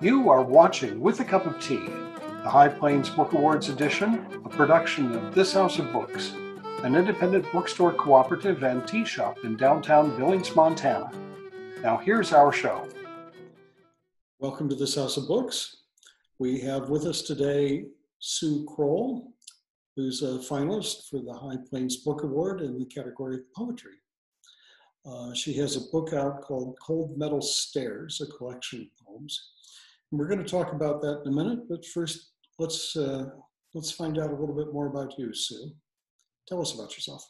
You are watching With a Cup of Tea, the High Plains Book Awards edition, a production of This House of Books, an independent bookstore cooperative and tea shop in downtown Billings, Montana. Now, here's our show. Welcome to This House of Books. We have with us today Su Croll, who's a finalist for the High Plains Book Award in the category of poetry. Uh, she has a book out called Cold Metal Stairs, a collection of poems. And we're going to talk about that in a minute, but first, let's uh, let's find out a little bit more about you, Su. Tell us about yourself.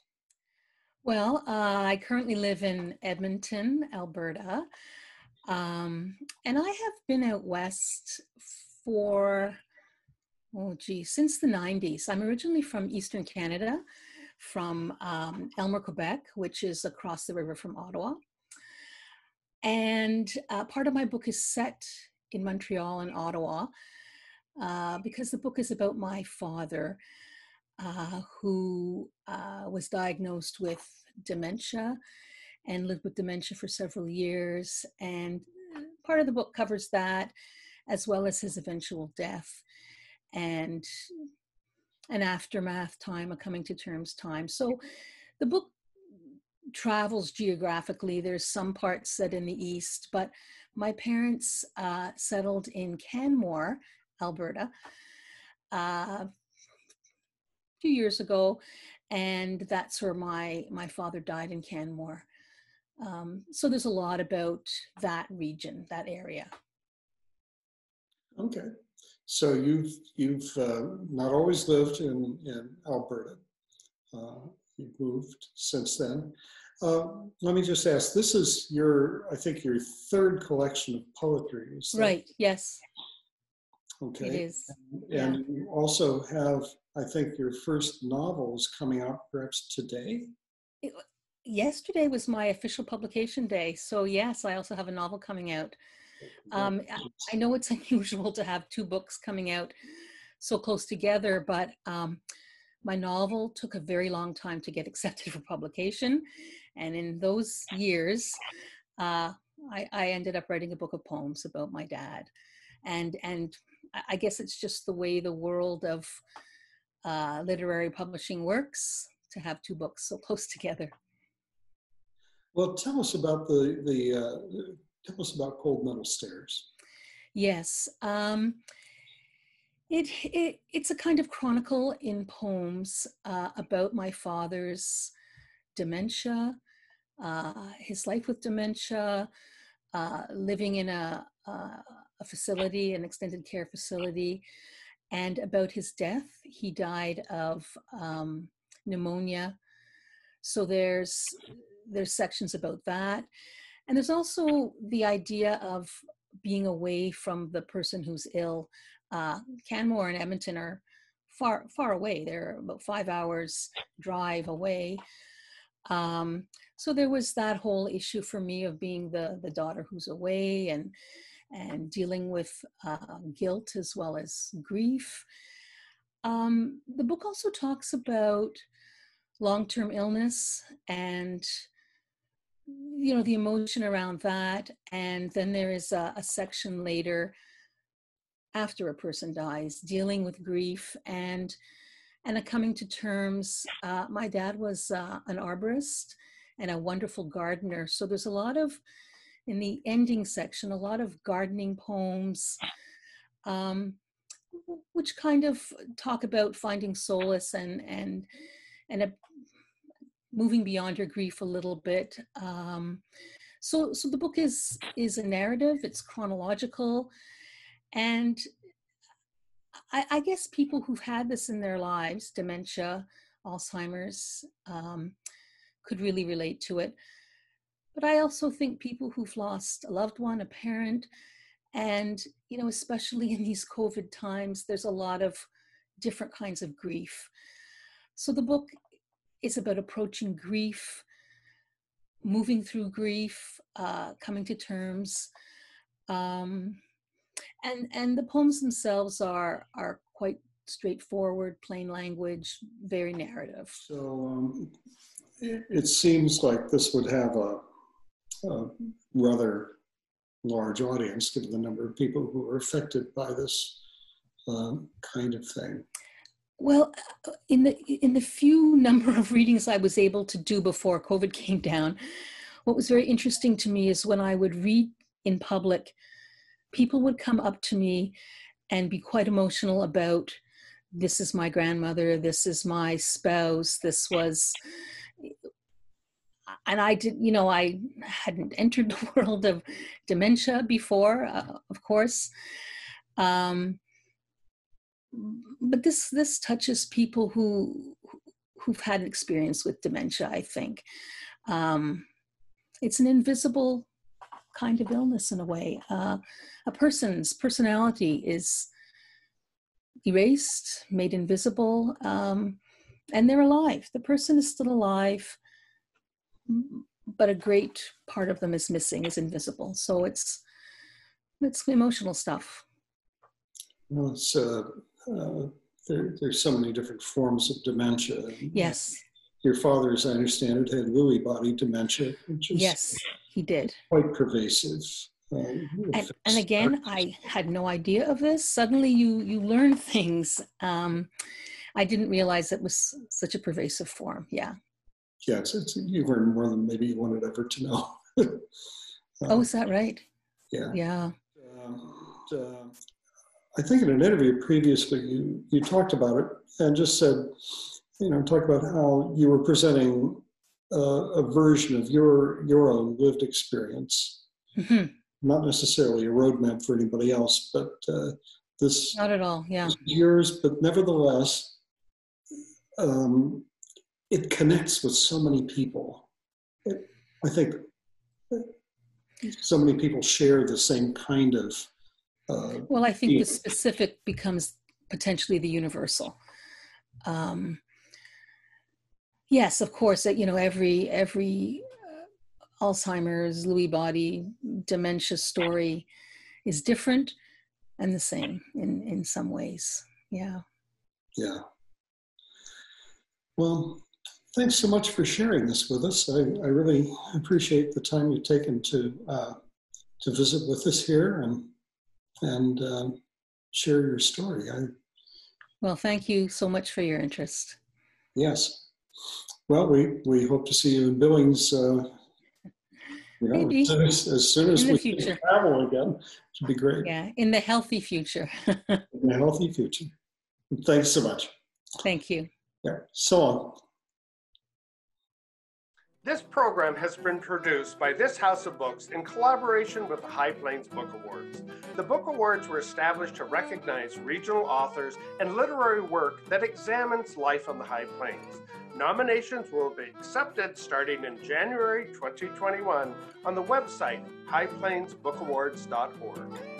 Well, uh, I currently live in Edmonton, Alberta, um, and I have been out west for oh gee since the 90s. I'm originally from Eastern Canada, from um, Aylmer, Quebec, which is across the river from Ottawa. And uh, part of my book is set in Montreal and Ottawa uh, because the book is about my father, uh, who uh, was diagnosed with dementia and lived with dementia for several years. And part of the book covers that, as well as his eventual death and an aftermath time, a coming to terms time. So the book travels geographically. There's some parts set in the east, but my parents uh, settled in Canmore, Alberta, uh, a few years ago, and that's where my my father died in Canmore. Um, so there's a lot about that region, that area. Okay, so you've you've uh, not always lived in in Alberta. Uh, you've moved since then. Uh, let me just ask. This is your, I think, your third collection of poetry. right. Yes. Okay. It is. And, yeah. you also have, I think, your first novel is coming out perhaps today. It, yesterday was my official publication day. So yes, I also have a novel coming out. Um, I, know it's unusual to have two books coming out so close together, but um, my novel took a very long time to get accepted for publication. And in those years, uh, I, I, ended up writing a book of poems about my dad. And, and I guess it's just the way the world of uh, literary publishing works to have two books so close together. Well, tell us about the, the uh, tell us about Cold Metal Stairs. Yes. Um, it, it, it's a kind of chronicle in poems uh, about my father's dementia, uh, his life with dementia, uh, living in a, a facility, an extended care facility, and about his death. He died of um, pneumonia. So there's there's sections about that, and there's also the idea of being away from the person who's ill uh, Canmore and Edmonton are far far away. They're about five hours drive away. Um, so there was that whole issue for me of being the the daughter who's away and and dealing with uh, guilt as well as grief. Um, the book also talks about long-term illness and you know the emotion around that and then there is a, a section later after a person dies, dealing with grief and and a coming to terms. Uh, my dad was uh, an arborist and a wonderful gardener, so there's a lot of in the ending section, a lot of gardening poems, um, which kind of talk about finding solace and and and a, moving beyond your grief a little bit. Um, so so the book is is a narrative. It's chronological. And I, I, guess people who've had this in their lives, dementia, Alzheimer's, um, could really relate to it. But I also think people who've lost a loved one, a parent, and, you know, especially in these COVID times, there's a lot of different kinds of grief. So the book is about approaching grief, moving through grief, uh, coming to terms. Um, and and the poems themselves are are quite straightforward plain language very narrative so um, it, it, seems like this would have a, a rather large audience, given the number of people who are affected by this um, kind of thing. Well, uh, in the in the few number of readings I was able to do before COVID came down, what was very interesting to me is when I would read in public, people would come up to me and be quite emotional about this is my grandmother, this is my spouse, this was and I did, you know, I hadn't entered the world of dementia before, uh, of course. Um, but this this touches people who who've had an experience with dementia. I think um, it's an invisible kind of illness in a way. Uh, a person's personality is erased, made invisible, um, and they're alive. The person is still alive, but a great part of them is missing, is invisible. So it's it's emotional stuff. Well, it's uh, uh, there, there's so many different forms of dementia. Yes. Your father, as I understand it, had Lewy body dementia, which is yes, he did. quite pervasive. Uh, and, and, again, I had no idea of this. Suddenly, you you learn things. Um, I didn't realize it was such a pervasive form. Yeah. Yes, it's, you learn more than maybe you wanted ever to know. oh, is that right? Yeah. Yeah. Um, uh, I think in an interview previously, you, you talked about it and just said, you know, talk about how you were presenting uh, a version of your your own lived experience, mm-hmm. not necessarily a roadmap for anybody else, but uh, this not at all, yeah, yours. But nevertheless, um, it connects with so many people. It, I think so many people share the same kind of uh, well, I think the specific becomes potentially the universal. Um, yes, of course, you know every every uh, Alzheimer's, Lewy body, dementia story is different and the same in in some ways. Yeah. Yeah. Well, thanks so much for sharing this with us. I, I really appreciate the time you've taken to uh, to visit with us here and and uh, share your story. I, well, thank you so much for your interest. Yes. Well, we, we hope to see you in Billings. Uh, you know, Maybe. As soon as, as, soon as we can travel again, it would be great. Yeah, in the healthy future. in the healthy future. Thanks so much. Thank you. Yeah. So on. This program has been produced by this House of Books in collaboration with the High Plains Book Awards. The Book Awards were established to recognize regional authors and literary work that examines life on the High Plains. Nominations will be accepted starting in January 2021 on the website highplainsbookawards.org.